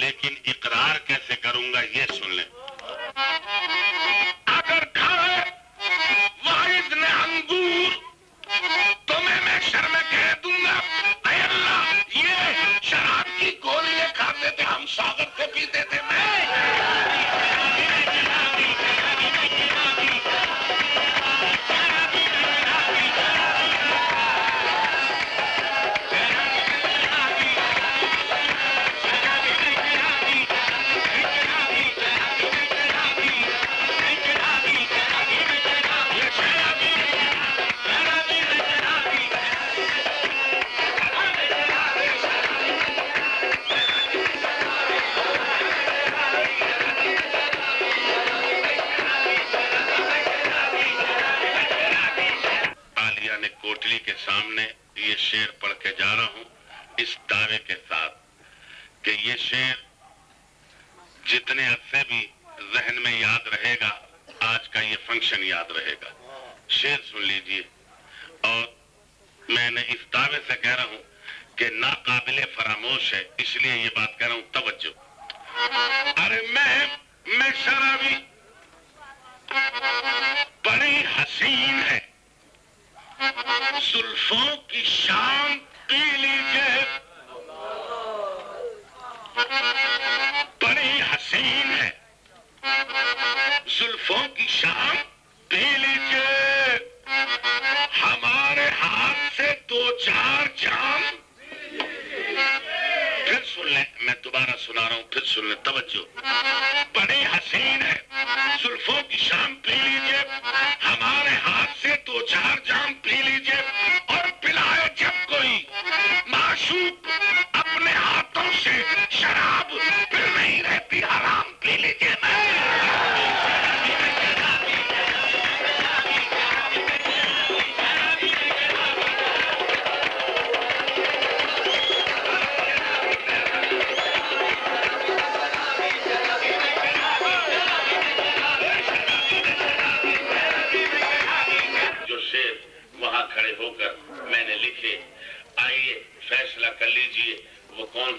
लेकिन इकरार कैसे करूँगा ये सुन ले। आलिया ने कोटली के सामने ये शेर पढ़ के जा रहा हूँ, इस दावे के साथ, कि ये शेर जितने अरसे भी जहन में याद रहेगा, आज का ये फ़ंक्शन याद रहेगा। शेर सुन लीजिए। और मैंने इस दावे से कह रहा हूँ कि नाकाबिले फरामोश है, इसलिए ये बात कह रहा हूँ, तवज्जो। अरे मैं मैं शराबी। बड़ी हसीन है। जुल्फों की शाम पी लीजिए। बड़ी हसीन है। जुल्फों की शाम पी लीजिए। हमारे हाथ से दो चार जाम। फिर सुन ले, मैं दोबारा सुना रहा हूँ, फिर सुन ले, तवज्जो। बड़ी हसीन है। जुल्फों की शाम पी लीजिए। हमारे हाथ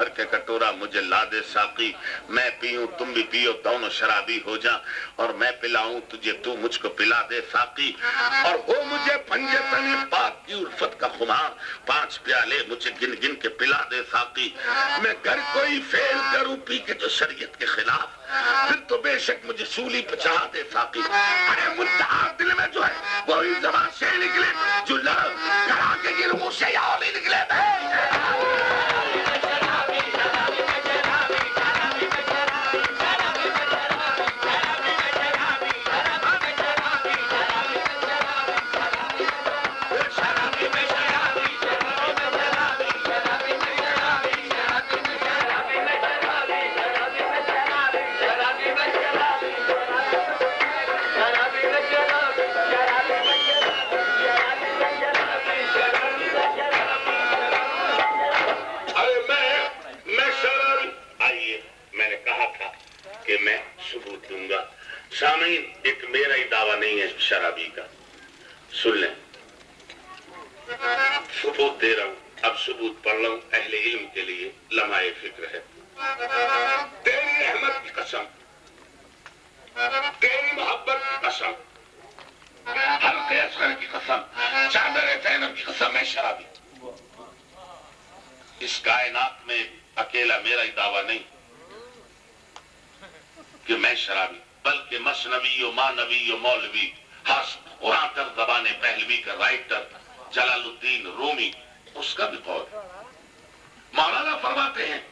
भर के कटोरा मुझे ला दे साकी। मैं पीऊं, तुम भी पियो, दोनों शराबी हो जा। और मैं पिलाऊं, तुझे तू मुझको पिला दे साकी। और हो मुझे पंजे तने पाक की उल्फत का खुमार। पाँच प्याले मुझे गिन गिन के पिला दे साकी। मैं घर कोई फेल करूँ पी के जो शरीयत के खिलाफ। फिर तो बेशक मुझे सूली पे चढ़ा दे साकी। अरे मुद्दा दिल में जो है वही जबान से निकले। जो लड़ करा के गिर मुँह से यहाँ निकले। चादर शराबी। इस कायनात में अकेला मेरा ही दावा नहीं कि मैं शराबी, बल्कि मसनवी मानवी यो मौलवी हस कुरातर जबान पहलवी का राइटर जलालुद्दीन रोमी, उसका भी कौल मौलाना फरमाते हैं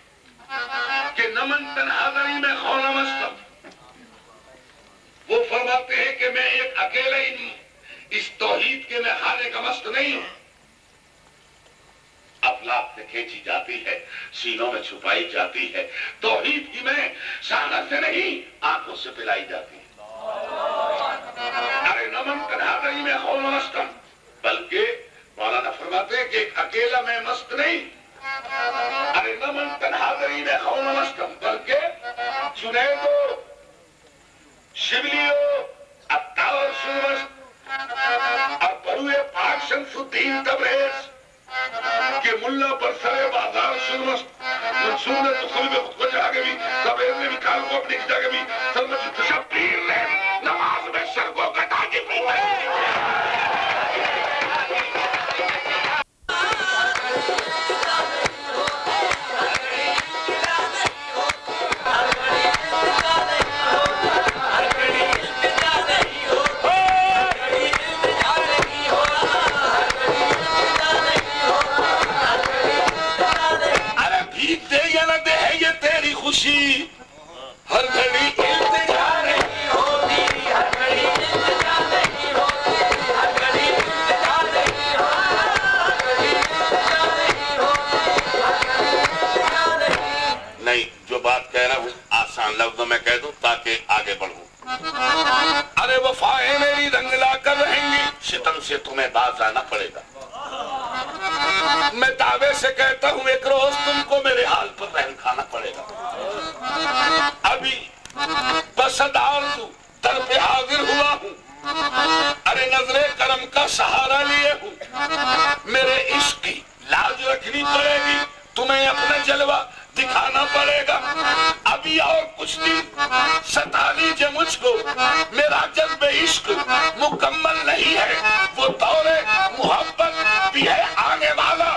कि नमन तनहादरी में खौला मस्तम वो फरमाते हैं कि मैं एक अकेले इस तोहीद के मैं खाने का मस्त नहीं। हूँ अफलाक से खींची जाती है, सीनों में छुपाई जाती है। तोहीद की मैं सानत से नहीं, आँखों से पिलाई जाती है। अरे नमन कन्हादरी में खौल मस्तम बल्कि मौलाना फरमाते हैं कि अकेला मैं मस्त नहीं। अरे नमन तनहादरी में खौल मस्तम πολλά παρθαρέ μαδάρσον μας. Να τσούνε το χωρίμε που κολλιάγεμι, θα παίρνεμι καλό από την κοιτάγεμι, θα μας τσούνε दर पे हाजिर हुआ हूँ। अरे नजरे करम का सहारा लिए हूँ। मेरे इश्क की लाज रखनी पड़ेगी, तुम्हें अपना जलवा दिखाना पड़ेगा। अभी और कुछ दिन, सता लीजिए मुझको। मेरा जज्ब इश्क मुकम्मल नहीं है, वो दौरे, मोहब्बत भी है आने वाला।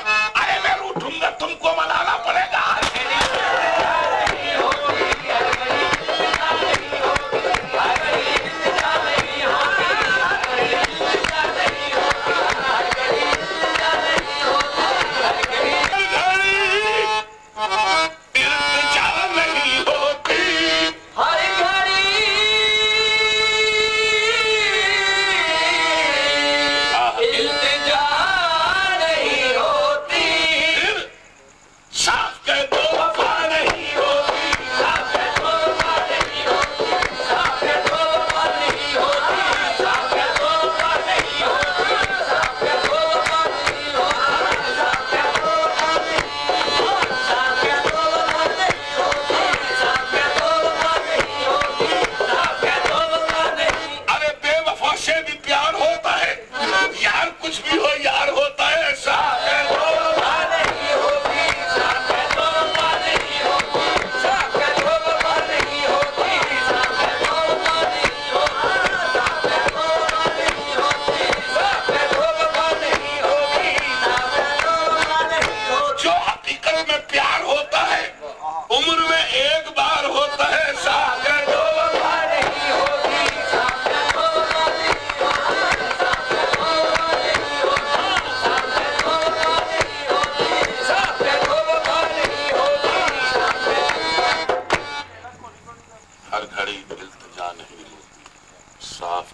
साफ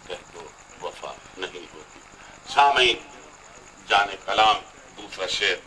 नहीं होती सामयीन जाने कलाम दूसरा शेर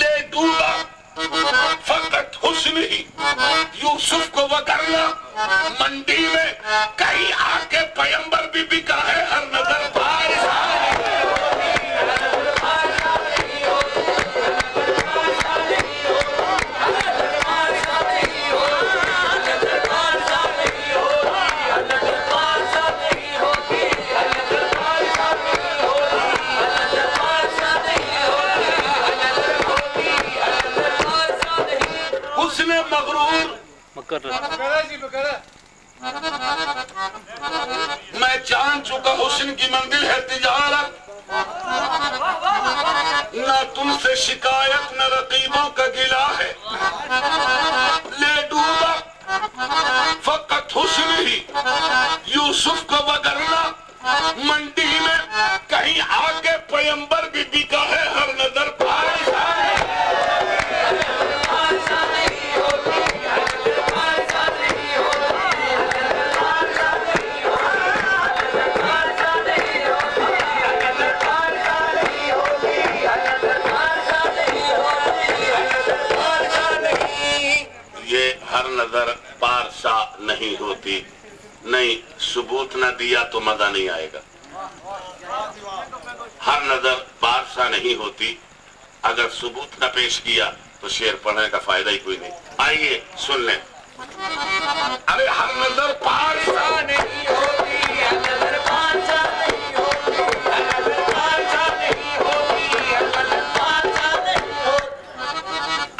ले डूबा फकत हुस्न यूसुफ को वकरना मंडी में कहीं आके पयंबर भी बिका है हर नज़र बारिश बकरा जी बकरा मैं जान चुका हुस्न की मंजिल है तिजारत। न तुमसे शिकायत, न रकीबों का गिला है। ले डूबा। फकत हुस्न ही। यूसुफ को बगरना। मंडी में कहीं आके पयंबर भी बिका पारसा नहीं होती। नहीं, सबूत ना दिया तो मज़ा नहीं आएगा। हर नज़र बादशाह नहीं होती। अगर सबूत ना पेश किया तो शेर पढ़ने का फ़ायदा ही कोई नहीं। आइए, सुन लें। अरे, हर नज़र पारसा नहीं होती।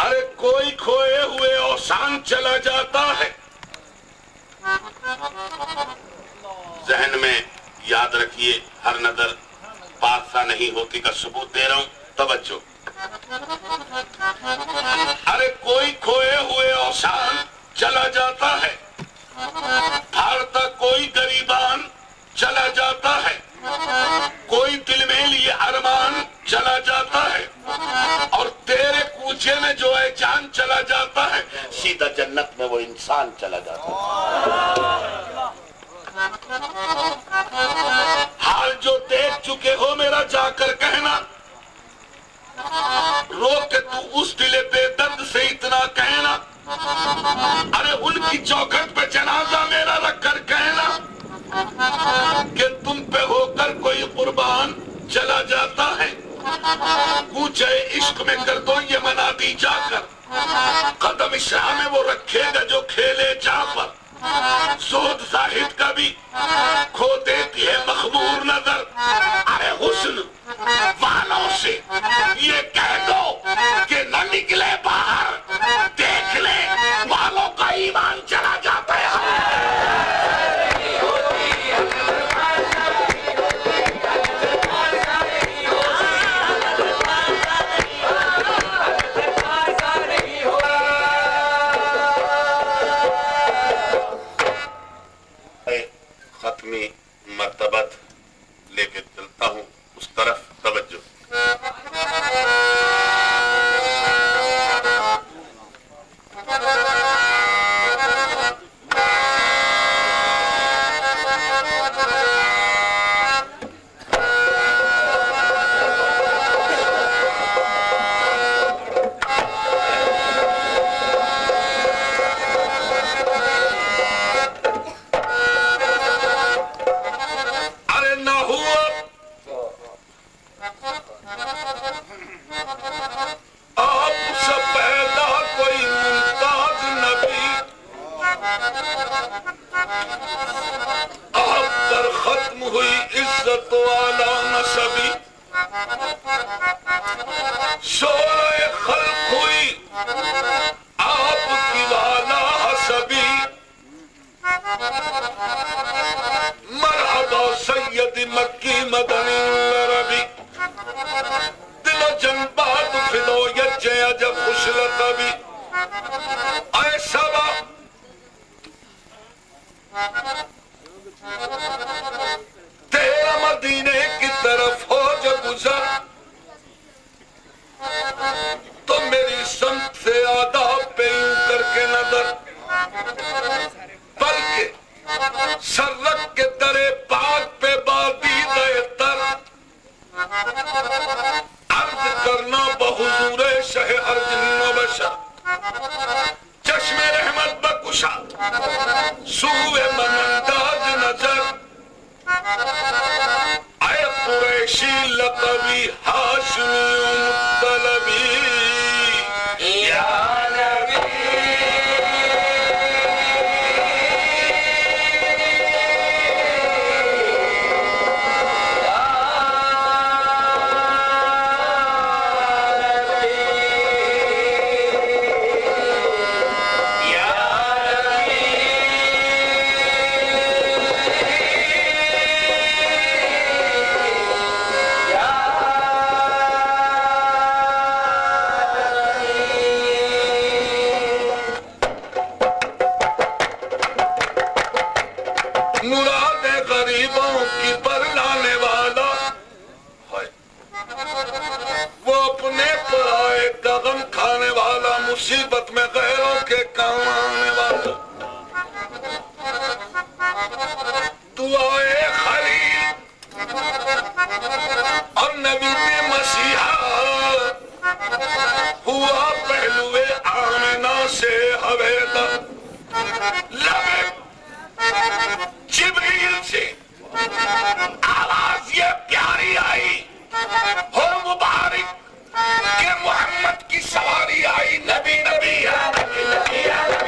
अरे, कोई खोए हुए औसान चला जाता है। जहन में याद रखिए, हर नज़र बादशाह नहीं होती का सबूत दे रहा हूँ तवज्जो अरे कोई खोए हुए औसान चला जाता है। वो इंसान चला जाता है हाल जो देख चुके हो मेरा जाकर कहना रो के तू उस दिले बेदर्द से इतना कहना। अरे उनकी चौखट पे जनाजा मेरा रख कर कहना कि तुम पे होकर कोई कुर्बान चला जाता है। कूचे इश्क में कर दो ये मना दी जाकर। कदम शाह में वो रखेगा जो खेले जहाँ पर। सोद साहिब का भी खो देती है मखबूर नज़र। अरे हुस्न, वालों से ये कह दो कि न निकले बाहर, देख ले, वालों का ईमान शोर बल्कि सर रख के दरे पाक पे बादी तर। अर्ज़ करना बहुजूर शह हर बशर चश्मे रहमत बकुशा, सूए मनंदाज नज़र। आय कुरैशी लकबी हाशमी मुतलबी मसीहा से हवेदा लबे जिब्रील से। आवाज़ ये प्यारी आई। हो के मोहम्मद की सवारी आई। नबी नबी, या नबी नबी, या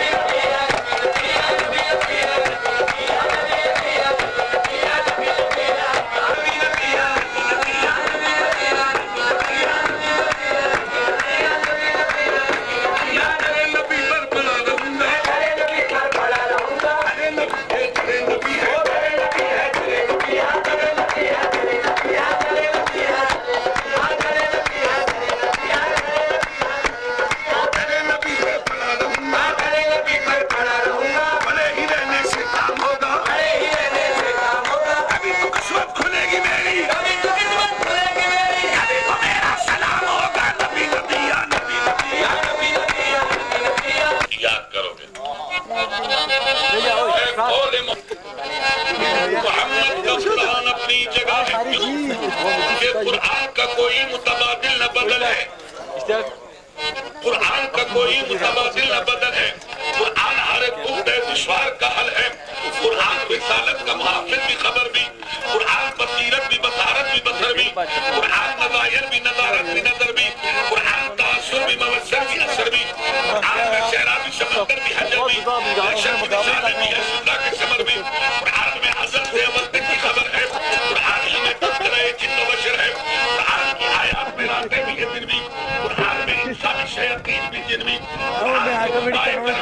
भी बसर भी कुरान नजायर भी नजारत भी नज़र भी कुरान तासुर भी मवसर भी असर भी कुरान में शहरा भी समंदर भी हजर भी अशर भी निशाने भी असुल्ला के समर भी कुरान में अजल से अवल तक की खबर है कुरान ही में तस्करा जिन्न बशर है कुरान की आयात में रातें भी है दिन भी कुरान में इंसानी शयातीन भी जिन भी कुरान को आयत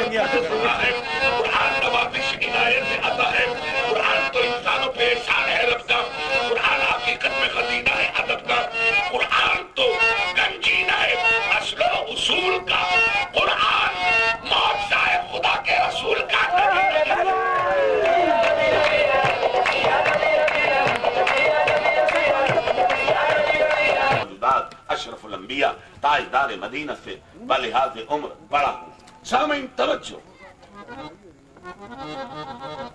है कुरान नवाबिश इनायत से आता है कुरान तो इंसानों पे ताजदार मदीना से बलिहाज उम्र बड़ा हूँ। सामीन तवज्जो।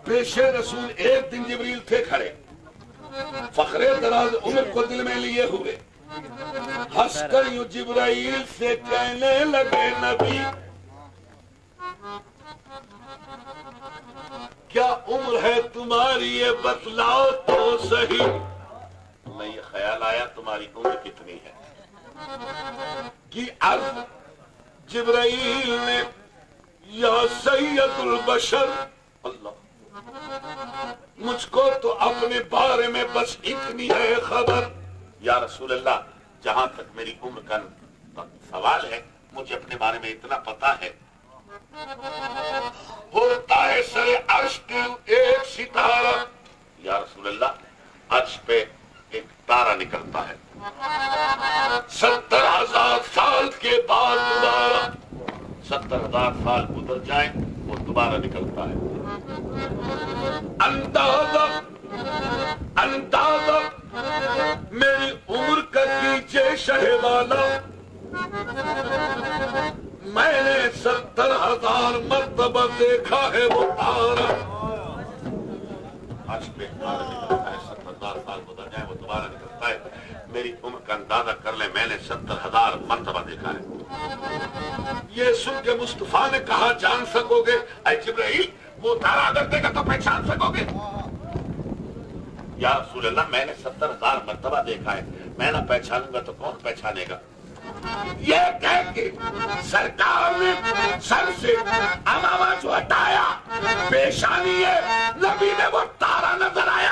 पेशे रसूल एक दिन जिब्रील थे खड़े। फखरे दराज उम्र को दिल में लिए हुए। हंसकर यूँ जिब्राइल से कहने लगे, नबी, क्या उम्र है तुम्हारी? ये बतलाओ तो सही। ये ख्याल आया तुम्हारी उम्र कितनी है? कि अर्ज़ जिब्राइल ने या सैयदुल बशर, अल्लाह, मुझको तो अपने बारे में बस इतनी है खबर। या रसूल अल्लाह जहाँ तक मेरी उम्र का सवाल है, मुझे अपने बारे में इतना पता है। होता है सर अर्श एक सितारा। या रसूल अल्लाह अर्श पे एक तारा निकलता है। सत्तर हज़ार साल के बाद दोबारा। सत्तर हज़ार साल गुजर जाए, वो दोबारा निकलता है। अंदाज़ा अंदाज़ा, मेरी उम्र का कीजिए शहवाला मैंने सत्तर हज़ार मरतबा देखा है वो तारा। आज पे तारा निकलता हज़ार साल गुजर जाए वो दोबारा निकलता है मेरी उम्र का अंदाज़ा कर ले मैंने सत्तर हज़ार मरतबा देखा है ये सुन के मुस्तफ़ा ने कहा जान सकोगे ऐ वो तारा अगर देखा तो पहचान सकोगे या रसूल अल्लाह, मैंने सत्तर हज़ार मरतबा देखा है मैं ना पहचानूँगा तो कौन पहचानेगा। ये कह के सरकार ने सर से अमामा जो हटाया पेशानी है नबी ने वो तारा नज़र आया